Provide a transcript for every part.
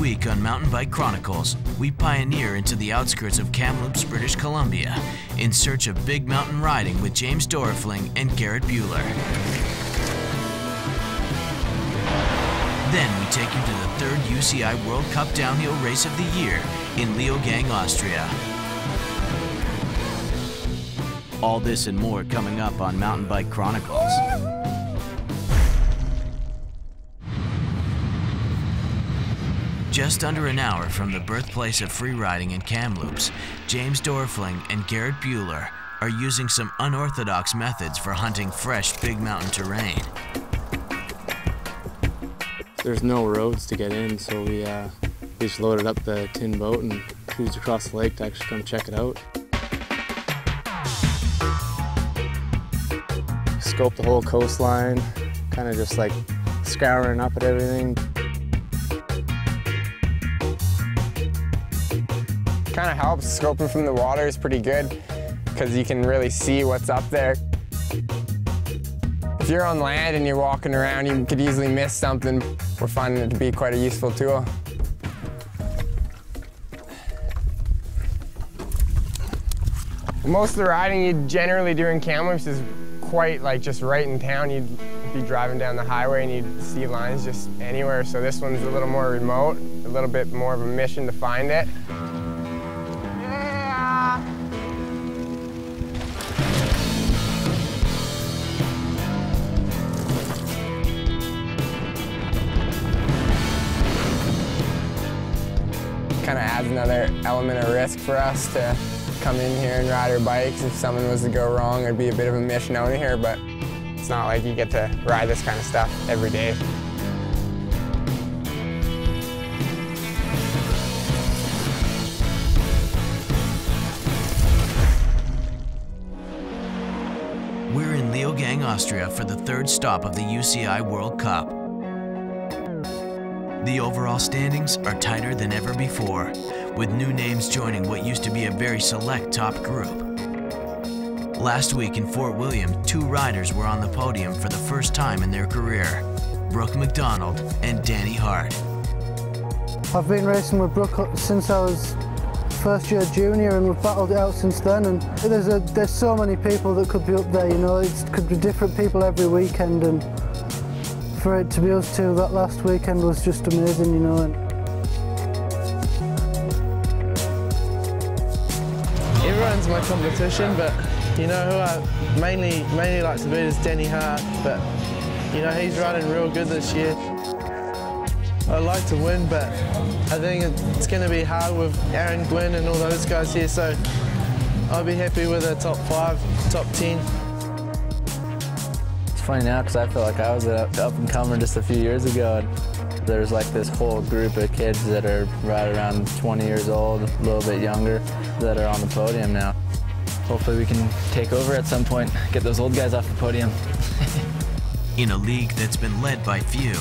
Week on Mountain Bike Chronicles, we pioneer into the outskirts of Kamloops, British Columbia, in search of big mountain riding with James Doerfling and Garrett Buehler. Then we take you to the third UCI World Cup downhill race of the year in Leogang, Austria. All this and more coming up on Mountain Bike Chronicles. Just under an hour from the birthplace of freeriding in Kamloops, James Doerfling and Garrett Buehler are using some unorthodox methods for hunting fresh big mountain terrain. There's no roads to get in, so we, uh, we just loaded up the tin boat and cruised across the lake to actually come check it out. Scoped the whole coastline, kind of just like scouring up at everything. Kind of helps. Scoping from the water is pretty good because you can really see what's up there. If you're on land and you're walking around, you could easily miss something. We're finding it to be quite a useful tool. Most of the riding you generally do in Kamloops is quite like just right in town. You'd be driving down the highway and you'd see lines just anywhere. So this one's a little more remote, a little bit more of a mission to find it. Adds another element of risk for us to come in here and ride our bikes. If something was to go wrong, it'd be a bit of a mission out here, but it's not like you get to ride this kind of stuff every day. We're in Leogang, Austria for the third stop of the UCI World Cup. The overall standings are tighter than ever before, with new names joining what used to be a very select top group. Last week in Fort William, two riders were on the podium for the first time in their career Brook Macdonald and Danny Hart. I've been racing with Brook since I was first year junior and we've battled it out since then and there's a, there's so many people that could be up there you know it could be different people every weekend and for it to be us two that last weekend was just amazing, you know. Everyone's my competition, but you know who I mainly mainly like to beat is Danny Hart, but you know he's riding real good this year. I like to win, but I think it's going to be hard with Aaron Gwin and all those guys here, so I'll be happy with a top five, top 10 funny now because I feel like I was an up and comer just a few years ago. And there's like this whole group of kids that are right around 20 years old, a little bit younger, that are on the podium now. Hopefully we can take over at some point, get those old guys off the podium. In a league that's been led by few,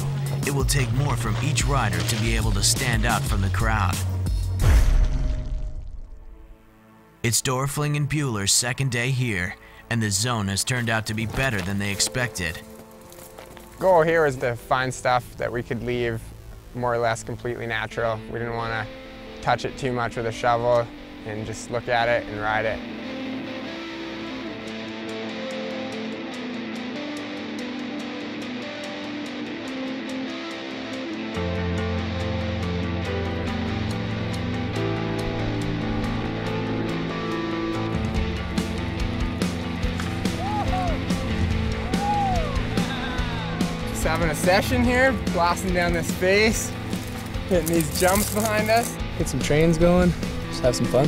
it will take more from each rider to be able to stand out from the crowd. It's Doerfling and Buehler's second day here, and the zone has turned out to be better than they expected. Goal here was to find stuff that we could leave more or less completely natural. We didn't want to touch it too much with a shovel and just look at it and ride it. Having a session here, blasting down this face, hitting these jumps behind us. Get some trains going, just have some fun.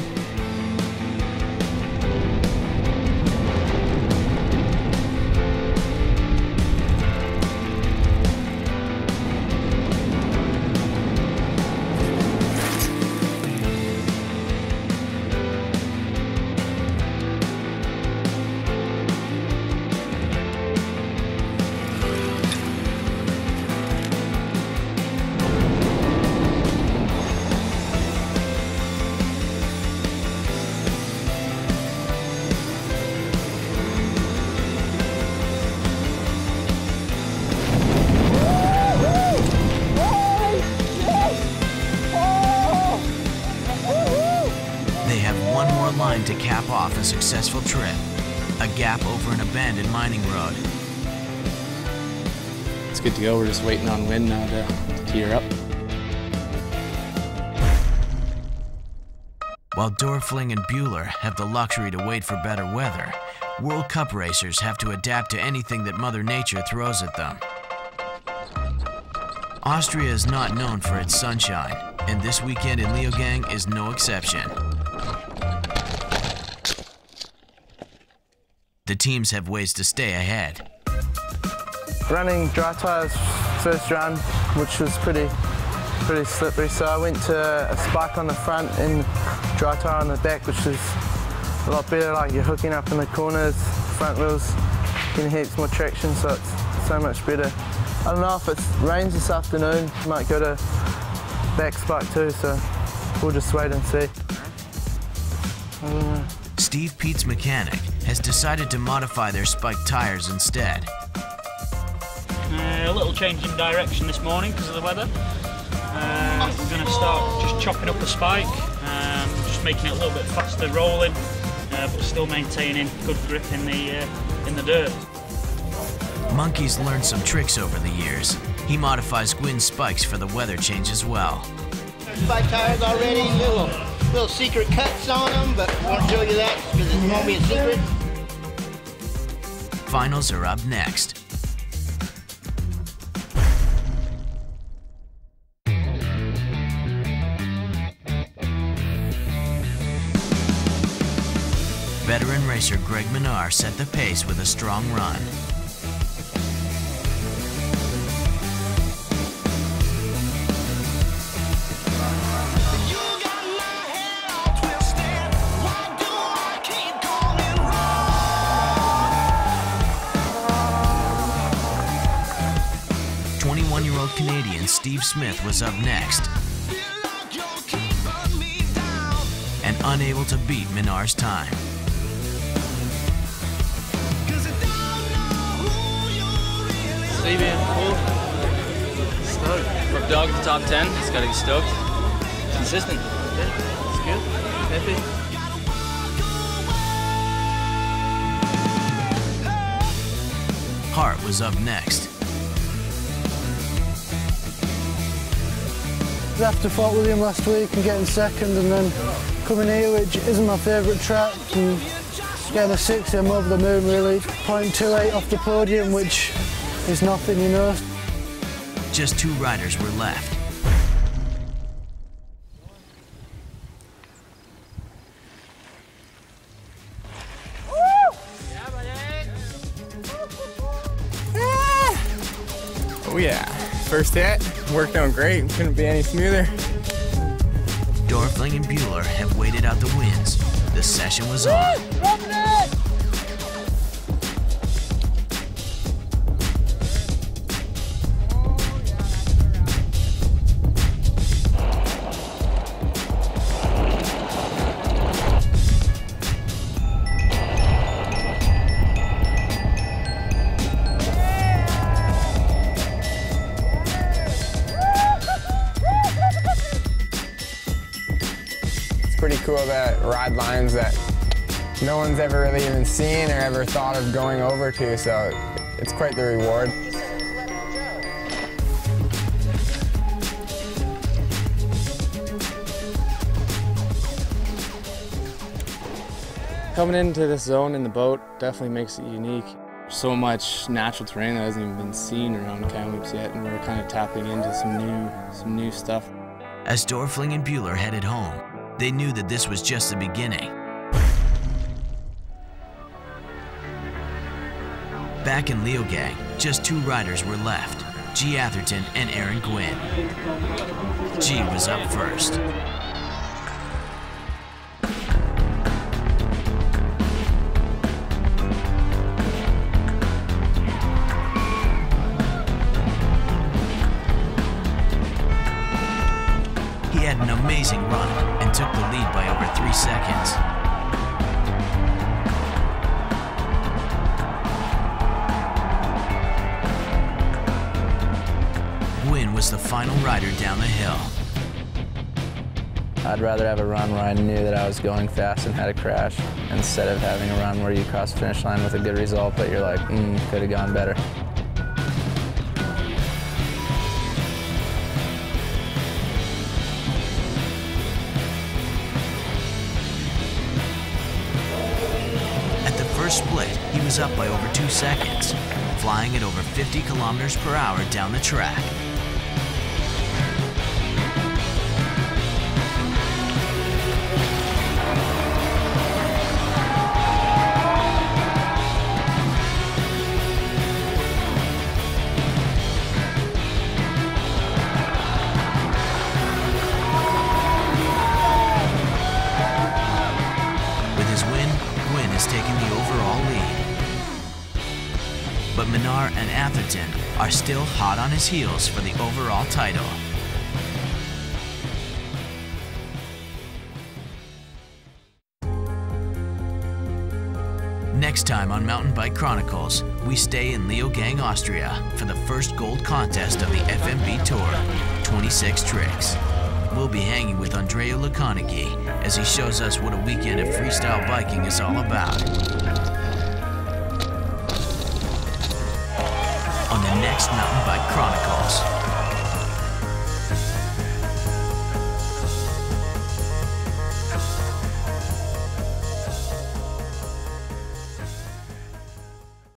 Cap off a successful trip, a gap over an abandoned mining road. It's good to go. We're just waiting on wind now to, to tear up. While Doerfling and Buehler have the luxury to wait for better weather, World Cup racers have to adapt to anything that Mother Nature throws at them. Austria is not known for its sunshine, and this weekend in Leogang is no exception. The teams have ways to stay ahead. Running dry tyres first run, which was pretty pretty slippery, so I went to a spike on the front and dry tyre on the back, which is a lot better, like you're hooking up in the corners, front wheels getting heaps more traction, so it's so much better. I don't know if it rains this afternoon, might go to back spike too, so we'll just wait and see. I don't know. Steve Peat's mechanic has decided to modify their spiked tires instead. Uh, a little change in direction this morning because of the weather. Uh, we're going to start just chopping up the spike, um, just making it a little bit faster rolling, uh, but still maintaining good grip in the uh, in the dirt. Monkey's learned some tricks over the years. He modifies Gwin's spikes for the weather change as well. Spike tires already, little little secret cuts on them, but I won't show you that because it won't be a secret. Finals are up next. Veteran racer Greg Minnaar set the pace with a strong run. Canadian Steve Smith was up next and unable to beat Minnaar's time. Stevie in fourth. Stoked. Dog at the top 10, it's got to be stoked. Consistent. Yeah, it's good. Happy. Hart was up next. After Fort William last week and getting second and then coming here, which isn't my favourite track, and getting a six, I'm over the moon really. 0.28 off the podium, which is nothing, you know. Just two riders were left. Oh yeah, first hit, worked out great. Couldn't be any smoother. Doerfling and Buehler have waited out the wins. The session was on. It's pretty cool to ride lines that no one's ever really even seen or ever thought of going over to, so it's quite the reward. Coming into this zone in the boat definitely makes it unique. So much natural terrain that hasn't even been seen around Kamloops yet, and we're kind of tapping into some new, some new stuff. As Doerfling and Buehler headed home, they knew that this was just the beginning. Back in Leogang, just two riders were left, Gee. Atherton and Aaron Gwin. Gee was up first. Had amazing run and took the lead by over three seconds. Gwin was the final rider down the hill. I'd rather have a run where I knew that I was going fast and had a crash instead of having a run where you cross the finish line with a good result, but you're like, mm, could have gone better. First split, he was up by over two seconds, flying at over 50 kilometers per hour down the track. But Minnaar and Atherton are still hot on his heels for the overall title. Next time on Mountain Bike Chronicles, we stay in Leogang, Austria for the first gold contest of the FMB Tour 26 TRIX. We'll be hanging with Andreu Lacondeguy as he shows us what a weekend of freestyle biking is all about. Mountain Bike Chronicles.